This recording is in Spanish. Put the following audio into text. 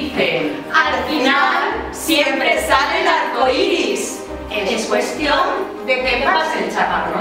dice, al final siempre sale el arco iris. Es cuestión de que pase el chaparrón.